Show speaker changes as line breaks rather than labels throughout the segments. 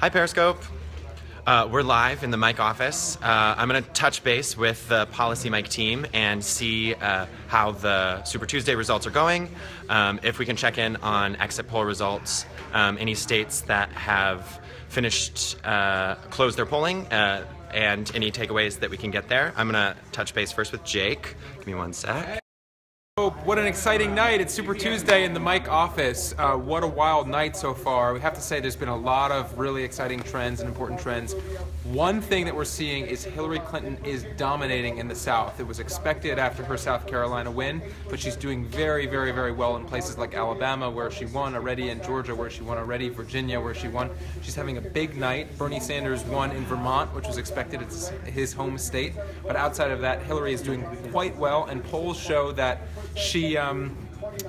Hi, Periscope. Uh, we're live in the Mic office. Uh, I'm going to touch base with the PolicyMic team and see uh, how the Super Tuesday results are going. Um, if we can check in on exit poll results, um, any states that have finished, uh, closed their polling, uh, and any takeaways that we can get there. I'm going to touch base first with Jake. Give me one sec.
What an exciting night. It's Super Tuesday in the Mic office. Uh, what a wild night so far. We have to say there's been a lot of really exciting trends and important trends. One thing that we're seeing is Hillary Clinton is dominating in the South. It was expected after her South Carolina win, but she's doing very, very, very well in places like Alabama, where she won already, and Georgia, where she won already, Virginia, where she won. She's having a big night. Bernie Sanders won in Vermont, which was expected. It's his home state. But outside of that, Hillary is doing quite well, and polls show that she um,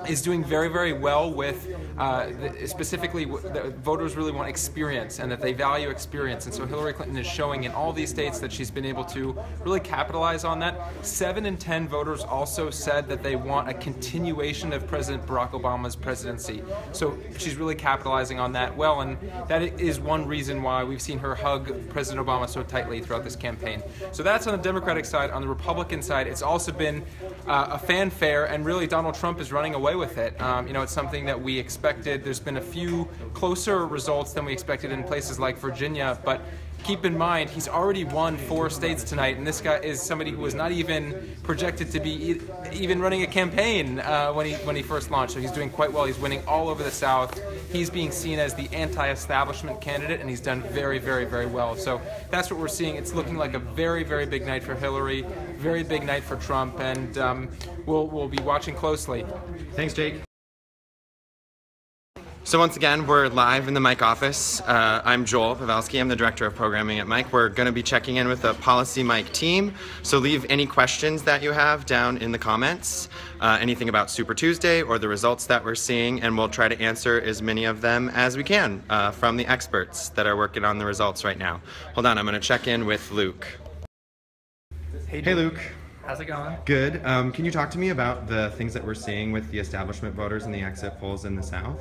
is doing very, very well with uh, specifically the voters really want experience and that they value experience. And so Hillary Clinton is showing in all these states that she's been able to really capitalize on that. Seven in ten voters also said that they want a continuation of President Barack Obama's presidency. So she's really capitalizing on that well, and that is one reason why we've seen her hug President Obama so tightly throughout this campaign. So that's on the Democratic side. On the Republican side, it's also been uh, a fanfare, and really Donald Trump is running away with it. Um, you know, it's something that we expected. There's been a few closer results than we expected in places like Virginia, but keep in mind he's already won four states tonight, and this guy is somebody who was not even projected to be e- even running a campaign uh, when he when he first launched. So he's doing quite well. He's winning all over the South. He's being seen as the anti-establishment candidate, and he's done very, very, very well. So that's what we're seeing. It's looking like a very, very big night for Hillary, very big night for Trump, and um, we'll we'll be watching closely.
Thanks, Jake. So once again, we're live in the Mic office. Uh, I'm Joel Pavelski. I'm the director of programming at Mic. We're going to be checking in with the PolicyMic team. So leave any questions that you have down in the comments. Uh, anything about Super Tuesday or the results that we're seeing, and we'll try to answer as many of them as we can uh, from the experts that are working on the results right now. Hold on, I'm going to check in with Luke.
Hey,
Hey, Luke.
How's it going?
Good. Um, can you talk to me about the things that we're seeing with the establishment voters in the exit polls in the South?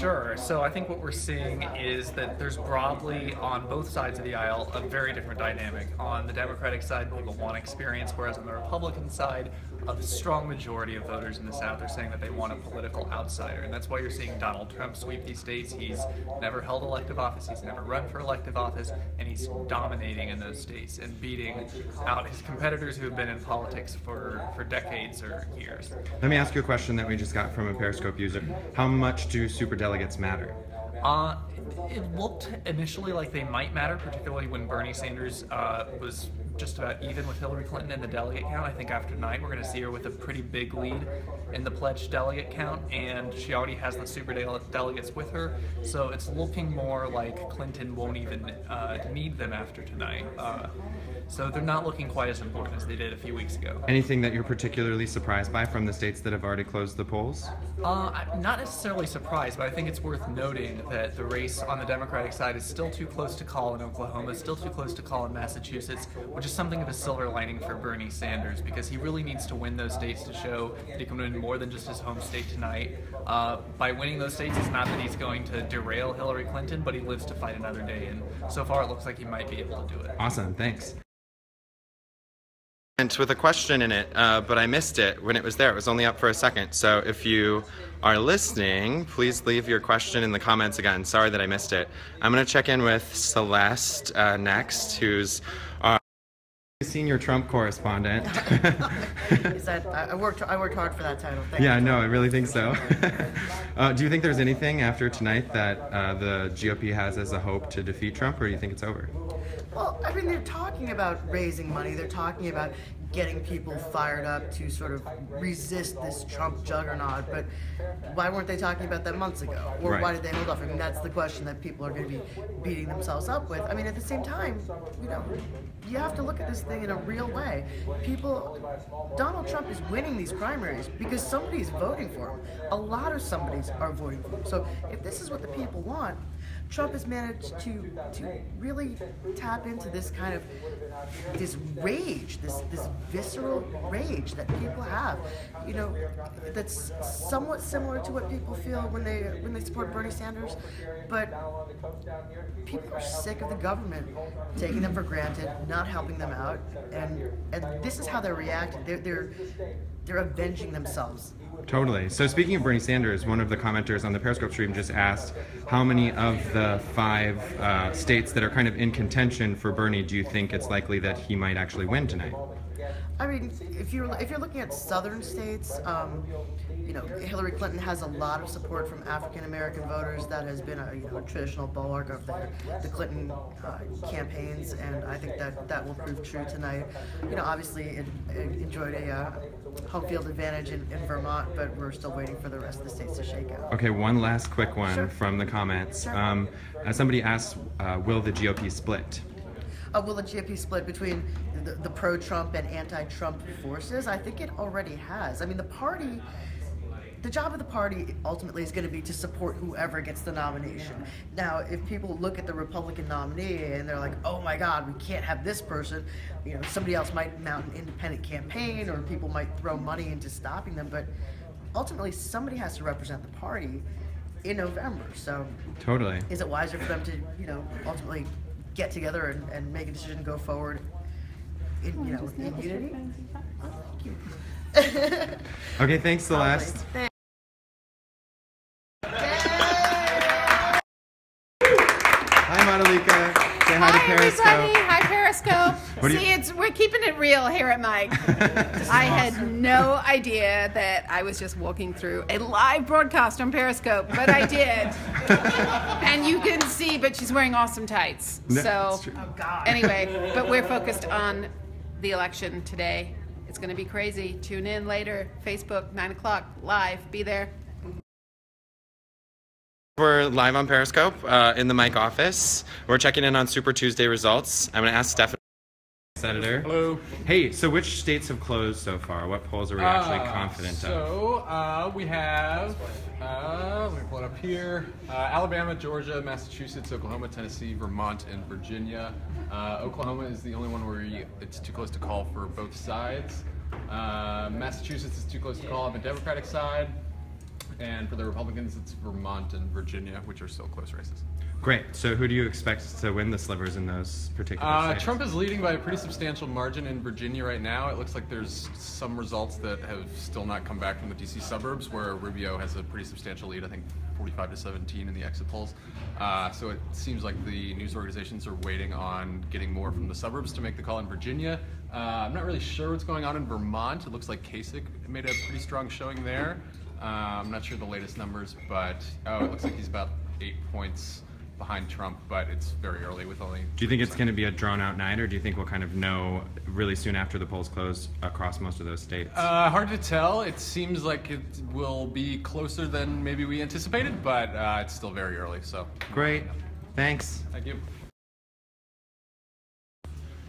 Sure. So I think what we're seeing is that there's broadly on both sides of the aisle a very different dynamic. On the Democratic side, people want experience, whereas on the Republican side, a strong majority of voters in the South are saying that they want a political outsider. And that's why you're seeing Donald Trump sweep these states. He's never held elective office, he's never run for elective office, and he's dominating in those states and beating out his competitors who have been in politics for, for decades or years.
Let me ask you a question that we just got from a Periscope user. How much do superdelegates matter?
Uh, it looked initially like they might matter, particularly when Bernie Sanders uh, was just about even with Hillary Clinton in the delegate count. I think after tonight we're going to see her with a pretty big lead in the pledged delegate count, and she already has the super delegates with her. So it's looking more like Clinton won't even uh, need them after tonight. Uh, so they're not looking quite as important as they did a few weeks ago.
Anything that you're particularly surprised by from the states that have already closed the polls?
Uh, I'm not necessarily surprised, but I think it's worth noting that the race on the Democratic side is still too close to call in Oklahoma, still too close to call in Massachusetts, which is something of a silver lining for Bernie Sanders because he really needs to win those states to show that he can win more than just his home state tonight. Uh, by winning those states, it's not that he's going to derail Hillary Clinton, but he lives to fight another day, and so far it looks like he might be able to do it.
Awesome, thanks. And with a question in it, uh, but I missed it when it was there. It was only up for a second. So if you are listening, please leave your question in the comments again. Sorry that I missed it. I'm going to check in with Celeste uh, next, who's our senior Trump correspondent.
Is that I worked I worked hard for that title. Thank
yeah,
you.
no, I really think so. uh, do you think there's anything after tonight that uh, the GOP has as a hope to defeat Trump, or do you think it's over?
Well, I mean, they're talking about raising money. They're talking about getting people fired up to sort of resist this Trump juggernaut. But why weren't they talking about that months ago? Or
Right.
why did they hold off? I mean, that's the question that people are going to be beating themselves up with. I mean, at the same time, you know, you have to look at this thing in a real way. People, Donald Trump is winning these primaries because somebody's voting for him. A lot of somebody's are voting for him. So if this is what the people want, Trump has managed to to really tap into this kind of this rage, this this visceral rage that people have. You know, that's somewhat similar to what people feel when they when they support Bernie Sanders, but people are sick of the government taking them for granted, not helping them out, and and this is how they're reacting. They're they're they're avenging themselves.
Totally. So speaking of Bernie Sanders, one of the commenters on the Periscope stream just asked, how many of the five uh, states that are kind of in contention for Bernie do you think it's likely that he might actually win tonight?
I mean, if you're if you're looking at southern states, um, you know, Hillary Clinton has a lot of support from African American voters. That has been a you know traditional bulwark of the, the Clinton uh, campaigns, and I think that that will prove true tonight. You know, obviously it, it enjoyed a uh, home field advantage in, in Vermont, but we're still waiting for the rest of the states to shake out.
Okay, one last quick one
Sure.
from the comments.
Sure.
Um, uh, somebody asked, uh, will the GOP split?
Uh, will the GOP split between the, the pro-Trump and anti-Trump forces? I think it already has. I mean, the party, the job of the party ultimately is going to be to support whoever gets the nomination. Now, if people look at the Republican nominee and they're like, "Oh my God, we can't have this person," you know, somebody else might mount an independent campaign, or people might throw money into stopping them. But ultimately, somebody has to represent the party in November. So
Totally.
is it wiser for them to, you know, ultimately get together and, and make a decision, go forward in, you know, in unity? Oh, thank you.
Okay, thanks, Celeste.
Thanks.
Hi, Madalika. Say hi, to Periscope.
everybody. Hi, Periscope.
What you-
See, it's we're keeping it real here at Mic. I had no idea that I was just walking through a live broadcast on Periscope, but I did. and you can see, but she's wearing awesome tights.
No,
so,
it's true. Oh,
anyway, but we're focused on the election today. It's going to be crazy. Tune in later. Facebook, 9 o'clock, live. Be there.
We're live on Periscope uh, in the Mic office. We're checking in on Super Tuesday results. I'm going to ask Stefan.
Senator.
Hello.
Hey, so which states have closed so far? What polls are we actually
Uh,
confident of?
So uh, we have, uh, let me pull it up here: uh, Alabama, Georgia, Massachusetts, Oklahoma, Tennessee, Vermont, and Virginia. Uh, Oklahoma is the only one where you, it's too close to call for both sides. Uh, Massachusetts is too close to call on the Democratic side, and for the Republicans, it's Vermont and Virginia, which are still close races.
Great. So who do you expect to win the slivers in those particular
Uh,
states?
Trump is leading by a pretty substantial margin in Virginia right now. It looks like there's some results that have still not come back from the DC suburbs, where Rubio has a pretty substantial lead. I think 45 to 17 in the exit polls. Uh, so it seems like the news organizations are waiting on getting more from the suburbs to make the call in Virginia. Uh, I'm not really sure what's going on in Vermont. It looks like Kasich made a pretty strong showing there. Uh, I'm not sure the latest numbers, but oh, it looks like he's about eight points behind Trump, but it's very early with only.
Do you think it's
3%.
going to be a drawn out night, or do you think we'll kind of know really soon after the polls close across most of those states?
Uh, hard to tell. It seems like it will be closer than maybe we anticipated, but uh, it's still very early. So,
Great. Thanks.
thank you.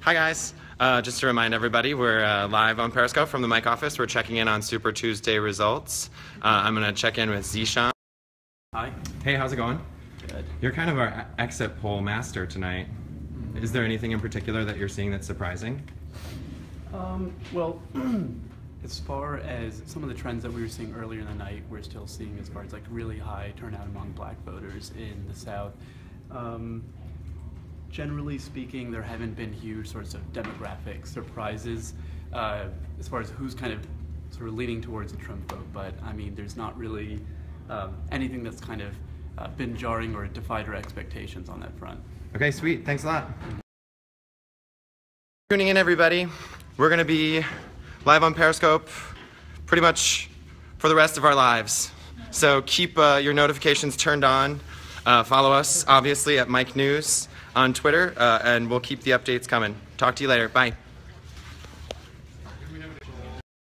Hi, guys. Uh, just to remind everybody, we're uh, live on Periscope from the Mic office. We're checking in on Super Tuesday results. Uh, I'm going to check in with Zeeshan.
Hi.
Hey, how's it going?
Good.
You're kind of our exit poll master tonight. Is there anything in particular that you're seeing that's surprising?
Um, well, as far as some of the trends that we were seeing earlier in the night, we're still seeing as far as like really high turnout among black voters in the South. Um, generally speaking, there haven't been huge sorts of demographic surprises uh, as far as who's kind of sort of leaning towards a Trump vote. But I mean, there's not really um, anything that's kind of uh, been jarring or defied our expectations on that front.
Okay, sweet. Thanks a lot.
Tuning in, everybody. We're going to be live on Periscope pretty much for the rest of our lives. So keep uh, your notifications turned on. Uh, follow us, obviously, at Mic News on Twitter, uh, and we'll keep the updates coming. Talk to you later. Bye.